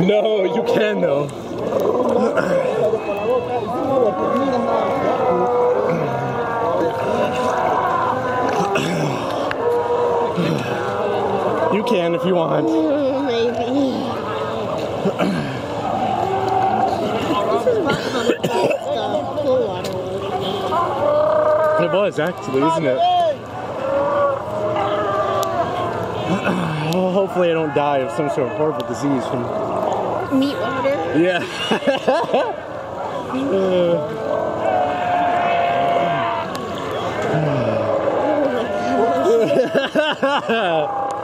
No, you can though. You can if you want. Maybe. this is what the pool water. It was actually, isn't it? Hopefully I don't die of some sort of horrible disease from. Meat water. Yeah. Oh God.